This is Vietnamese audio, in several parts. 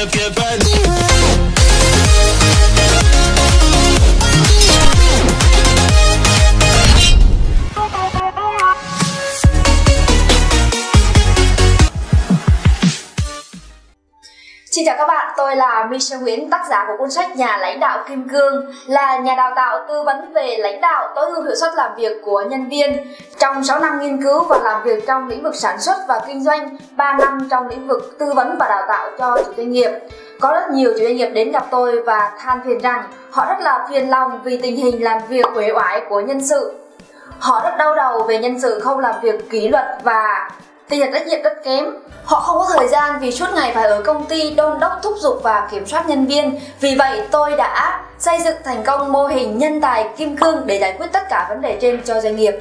up your body. Xin chào các bạn, tôi là Michelle Nguyễn, tác giả của cuốn sách Nhà lãnh đạo Kim Cương, là nhà đào tạo tư vấn về lãnh đạo tối ưu hiệu suất làm việc của nhân viên. Trong 6 năm nghiên cứu và làm việc trong lĩnh vực sản xuất và kinh doanh, 3 năm trong lĩnh vực tư vấn và đào tạo cho chủ doanh nghiệp. Có rất nhiều chủ doanh nghiệp đến gặp tôi và than phiền rằng họ rất là phiền lòng vì tình hình làm việc uể oải của nhân sự. Họ rất đau đầu về nhân sự không làm việc kỷ luật và tinh thần trách nhiệm rất kém. Họ không có thời gian vì suốt ngày phải ở công ty đôn đốc thúc giục và kiểm soát nhân viên. Vì vậy, tôi đã xây dựng thành công mô hình nhân tài kim cương để giải quyết tất cả vấn đề trên cho doanh nghiệp.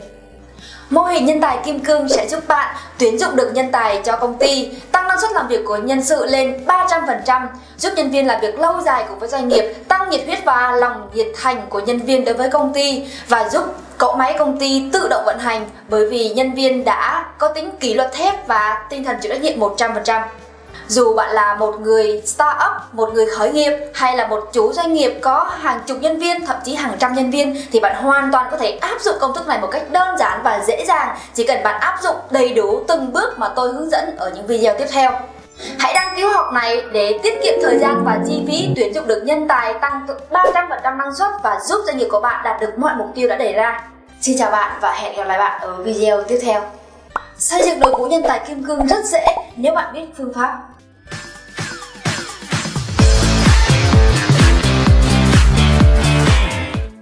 Mô hình nhân tài kim cương sẽ giúp bạn tuyển dụng được nhân tài cho công ty, tăng năng suất làm việc của nhân sự lên 300%, giúp nhân viên làm việc lâu dài cùng với doanh nghiệp, tăng nhiệt huyết và lòng nhiệt thành của nhân viên đối với công ty và giúp cỗ máy công ty tự động vận hành bởi vì nhân viên đã có tính kỷ luật thép và tinh thần chịu trách nhiệm 100%. Dù bạn là một người startup, một người khởi nghiệp hay là một chủ doanh nghiệp có hàng chục nhân viên, thậm chí hàng trăm nhân viên thì bạn hoàn toàn có thể áp dụng công thức này một cách đơn giản và dễ dàng chỉ cần bạn áp dụng đầy đủ từng bước mà tôi hướng dẫn ở những video tiếp theo. Hãy đăng ký học này để tiết kiệm thời gian và chi phí tuyển dụng được nhân tài tăng 300% năng suất và giúp doanh nghiệp của bạn đạt được mọi mục tiêu đã đề ra. Xin chào bạn và hẹn gặp lại bạn ở video tiếp theo. Xây dựng đội ngũ nhân tài kim cương rất dễ nếu bạn biết phương pháp.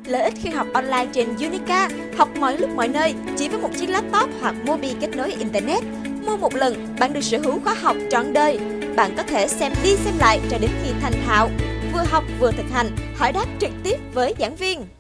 Lợi ích khi học online trên Unica, học mọi lúc mọi nơi chỉ với một chiếc laptop hoặc mobi kết nối Internet. Mua một lần, bạn được sở hữu khóa học trọn đời. Bạn có thể xem đi xem lại cho đến khi thành thạo. Vừa học vừa thực hành, hỏi đáp trực tiếp với giảng viên.